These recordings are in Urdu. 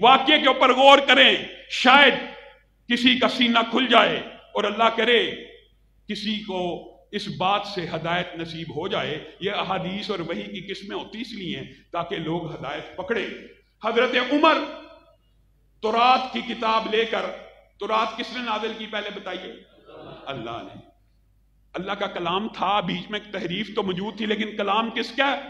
واقعے کے اوپر غور کریں، شاید کسی کا سینہ کھل جائے اور اللہ کرے کسی کو اس بات سے ہدایت نصیب ہو جائے۔ یہ احادیث اور وہی کی قسمیں ہوتی اس لیے ہیں تاکہ لوگ ہدایت پکڑے حضرت عمر تورات کی کتاب لے کر، تورات کس نے نازل کی پہلے بتائیے؟ اللہ نے۔ اللہ کا کلام تھا، بیچ میں تحریف تو موجود تھی، لیکن کلام کس کا؟ ہے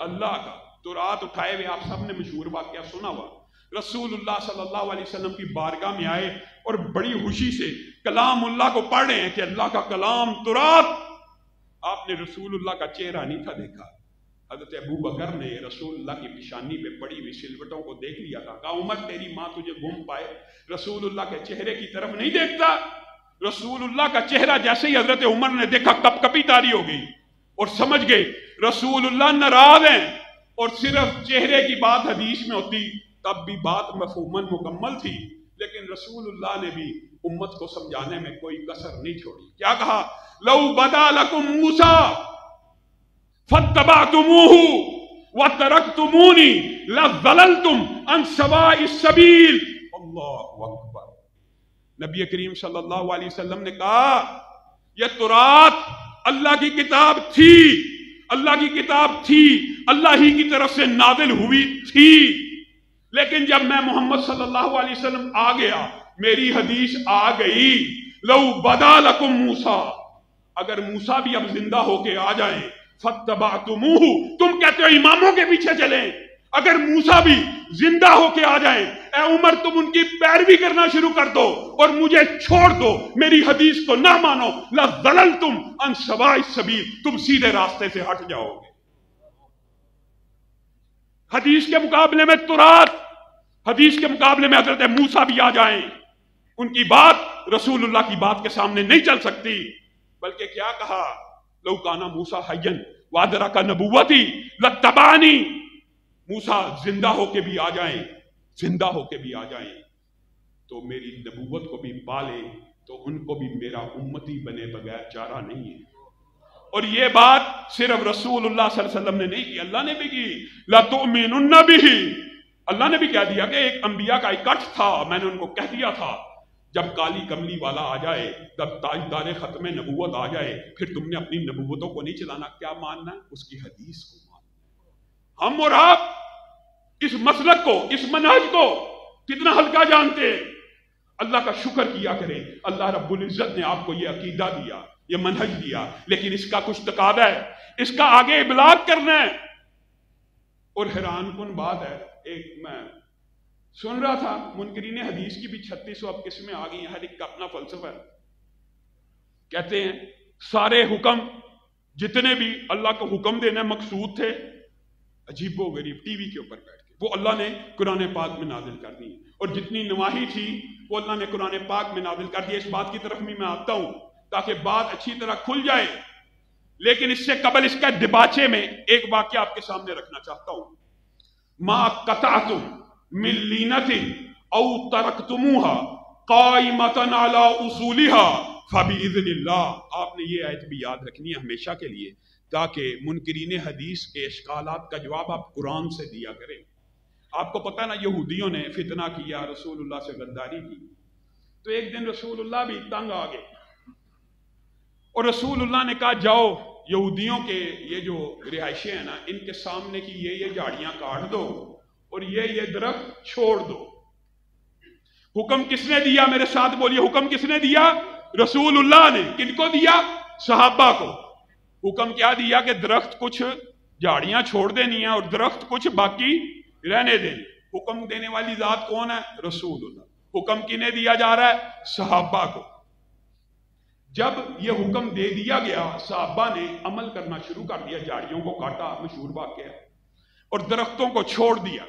اللہ کا۔ تو رات اٹھائے ہوئے آپ سب نے مشہور واقعہ سنا ہوا۔ رسول اللہ صلی اللہ علیہ وسلم کی بارگاہ میں آئے اور بڑی خوشی سے کلام اللہ کو پڑھ رہے ہیں کہ اللہ کا کلام تو رات آپ نے رسول اللہ کا چہرہ نہیں تھا دیکھا۔ حضرت ابو بکر نے رسول اللہ کی پیشانی پہ پڑی ہوئی سلوٹوں کو دیکھ لیا تھا۔ کہا عمر تیری ماں تجھے گھوم پائے۔ رسول اللہ کے چہرے کی طرف نہیں دیکھتا۔ رسول اللہ کا چہرہ جیسے ہی حضرت عمر نے دیکھا، کپ کپی تاری ہو گئی اور سمجھ گئے رسول اللہ ناراض ہیں اور صرف چہرے کی بات حدیث میں ہوتی۔ تب بھی بات مفہومن مکمل تھی، لیکن رسول اللہ نے بھی امت کو سمجھانے میں کوئی کسر نہیں چھوڑی۔ کیا کہا؟ لو بدا لکم موسا فتبعتموه وتركتموني لظللتم عن سواء السبيل اللہ اکبر۔ نبی کریم صلی اللہ علیہ وسلم نے کہا، یہ تورات اللہ کی کتاب تھی، اللہ کی کتاب تھی، اللہ ہی کی طرف سے نازل ہوئی تھی۔ لیکن جب میں محمد صلی اللہ علیہ وسلم آ گیا، میری حدیث آ گئی، لو بدا لکم موسا اگر موسا بھی اب زندہ ہو کے آ جائیں فتبا تم کہتے ہو اماموں کے پیچھے چلیں۔ اگر موسا بھی زندہ ہو کے آ جائیں، اے عمر، تم ان کی پیروی کرنا شروع کر دو اور مجھے چھوڑ دو۔ میری حدیث کو نہ مانو۔ لَذَلَلْتُمْ ان سوائی سبیل تم سیدھے راستے سے ہٹ جاؤ گے۔ حدیث کے مقابلے میں ترات، حدیث کے مقابلے میں حضرت موسا بھی آ جائیں۔ ان کی بات رسول اللہ کی بات کے سامنے نہیں چل سکتی، بلکہ کیا کہا؟ لو کانا موسا حین وادرا کا نبوتی لتبانی موسا زندہ ہو کے بھی آ جائیں، زندہ ہو کے بھی آ جائیں۔ تو میری نبوت کو بھی پالے تو ان کو بھی میرا امتی بنے بغیر چارہ نہیں ہے۔ اور یہ بات صرف رسول اللہ صلی اللہ علیہ وسلم نے نہیں کی، اللہ نے بھی کی۔ لَتُؤْمِنُنَّ بِهِ۔ اللہ نے بھی کہہ دیا کہ ایک انبیاء کا اکٹھ تھا، میں نے ان کو کہہ دیا تھا۔ جب کالی کملی والا آ جائے، جب تاجدار ختم نبوت آ جائے، پھر تم نے اپنی نبوتوں کو نہیں چلانا، کیا ماننا ہے؟ اس کی حدیث کو ماننا۔ ہم اور آپ اس مسلک کو، اس منہج کو کتنا ہلکا جانتے ہیں۔ اللہ کا شکر کیا کرے اللہ رب العزت نے آپ کو یہ عقیدہ دیا۔ یہ منہج دیا، لیکن اس کا کچھ تقاضا ہے، اس کا آگے ابلاغ کرنا ہے۔ اور حیران کن بات ہے، ایک میں سن رہا تھا، منکرین حدیث کی بھی چھتیس اب قسمیں آ گئی ہر ایک کا اپنا فلسفہ ہے۔ کہتے ہیں، سارے حکم، جتنے بھی اللہ کو حکم دینا مقصود تھے، عجیب و غریب ٹی وی کے اوپر بیٹھ کے۔ وہ اللہ نے قرآن پاک میں نازل کر دی۔ اور جتنی نواحی تھی، وہ اللہ نے قرآن پاک میں نازل کر دی۔ اس بات کی طرف بھی میں آتا ہوں۔ تاکہ بات اچھی طرح کھل جائے۔ لیکن اس سے قبل اس کا دباچے میں ایک واقعہ آپ کے سامنے رکھنا چاہتا ہوں۔ ما قطعتم من لینت او ترکتموها قائمتن علی اصولها فبئذن اللہ آپ نے یہ آیت بھی یاد رکھنی ہے ہمیشہ کے لیے، تاکہ منکرین حدیث کے اشکالات کا جواب آپ قرآن سے دیا کریں۔ آپ کو پتہ نا، یہودیوں نے فتنہ کیا، رسول اللہ سے غداری کی۔ تو ایک دن رسول اللہ بھی تنگ آ گئے۔ اور رسول اللہ نے کہا، جاؤ، یہودیوں کے یہ جو رہائشیں ہیں نا، ان کے سامنے کی یہ یہ جھاڑیاں کاٹ دو اور یہ یہ درخت چھوڑ دو۔ حکم کس نے دیا میرے ساتھ؟ بولیے، حکم کس نے دیا؟ رسول اللہ نے۔ کن کو دیا؟ صحابہ کو۔ حکم کیا دیا؟ کہ درخت کچھ جھاڑیاں چھوڑ دینی ہیں اور درخت کچھ باقی رہنے دینی۔ حکم دینے والی ذات کون ہے؟ رسول اللہ۔ حکم کنہیں دیا جا رہا ہے؟ صحابہ کو۔ جب یہ حکم دے دیا گیا، صحابہ نے عمل کرنا شروع کر دیا، جھاڑیوں کو کاٹا، مشہور واقعہ اور درختوں کو چھوڑ دیا۔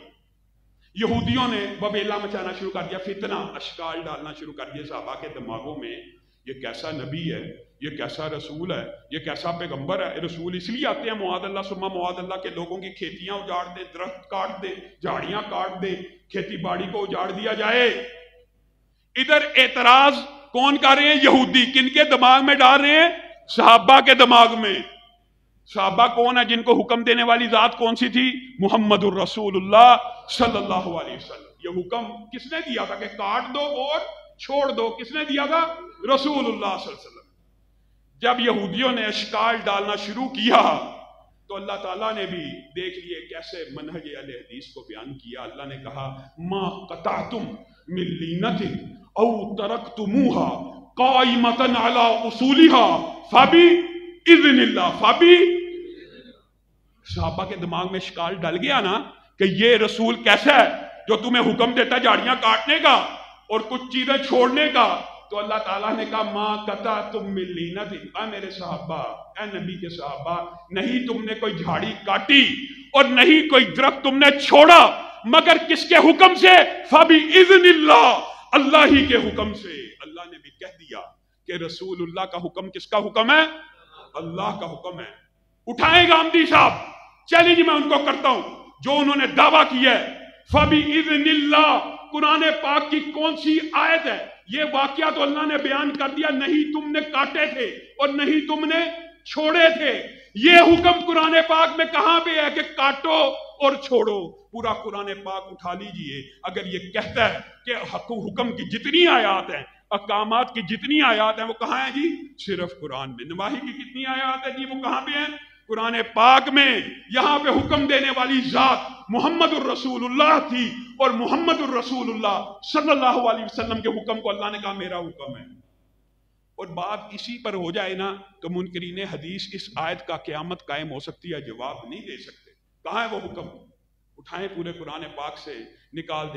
یہودیوں نے ببیلا مچانا شروع کر دیا، فتنہ، اشکال ڈالنا شروع کر دیا۔ صحابہ کے دماغوں میں یہ کیسا نبی ہے، یہ کیسا رسول ہے، یہ کیسا پیغمبر ہے۔ رسول، اس لیے آتے ہیں معاد اللہ سما معاد اللہ کے لوگوں کی کھیتیاں اجاڑ دے درخت کاٹ دے جھاڑیاں کاٹ دے کھیتی باڑی کو اجاڑ دیا جائے۔ ادھر اعتراض کون کر رہے ہیں؟ یہودی۔ کن کے دماغ میں ڈال رہے ہیں؟ صحابہ کے دماغ میں۔ صحابہ کون ہے جن کو حکم دینے والی ذات کون سی تھی؟ محمد الرسول اللہ صلی اللہ علیہ وسلم۔ یہ حکم کس نے دیا تھا کہ کاٹ دو اور چھوڑ دو؟ کس نے دیا تھا؟ رسول اللہ صلی اللہ علیہ وسلم۔ جب یہودیوں نے اشکال ڈالنا شروع کیا، تو اللہ تعالیٰ نے بھی دیکھ لیے کیسے منہج علیہ حدیث کو بیان کیا۔ اللہ نے کہا، ما قطعتم من لینت او ترکتموها قائمتا علی اصولها فبی اذن اللہ فبی صحابہ کے دماغ میں شکال ڈل گیا نا کہ یہ رسول کیسا ہے جو تمہیں حکم دیتا جاڑیاں کاٹنے کا اور کچھ چیزیں چھوڑنے کا؟ تو اللہ تعالیٰ نے کہا ماں قطع تم ملی نہ تھی اے میرے صحابہ، اے نبی کے صحابہ، نہیں تم نے کوئی جھاڑی کاٹی اور نہیں کوئی درخت تم نے چھوڑا، مگر کس کے حکم سے؟ فبی اذن اللہ۔ اللہ ہی کے حکم سے۔ اللہ نے بھی کہہ دیا کہ رسول اللہ کا حکم کس کا حکم ہے؟ اللہ کا حکم ہے۔ اٹھائیں گا امدی صاحب چیلنج میں ان کو کرتا ہوں۔ جو انہوں نے دعویٰ کیا ہے فبی اذن اللہ قرآن پاک کی کون سی آیت ہے؟ یہ واقعہ تو اللہ نے بیان کر دیا، نہیں تم نے کاٹے تھے اور نہیں تم نے چھوڑے تھے۔ یہ حکم قرآن پاک میں کہاں پہ ہے کہ کاٹو؟ اور چھوڑو۔ پورا قرآن پاک اٹھا لیجیے۔ اگر یہ کہتا ہے کہ حکم کی جتنی آیات ہیں اقامات کی جتنی آیات ہیں، وہ کہاں ہیں جی؟ صرف قرآن میں۔ نماہی کی کتنی آیات ہیں جی؟ وہ کہاں پہ ہیں؟ قرآن پاک میں۔ یہاں پہ حکم دینے والی ذات محمد الرسول اللہ تھی اور محمد الرسول اللہ صلی اللہ علیہ وسلم کے حکم کو اللہ نے کہا، میرا حکم ہے۔ اور بات اسی پر ہو جائے نا، تو منکرین حدیث اس آیت کا قیامت قائم ہو سکتی ہے، جواب نہیں دے سکتے کہاں ہے وہ حکم؟ اٹھائیں پورے قرآن پاک سے نکال دیں۔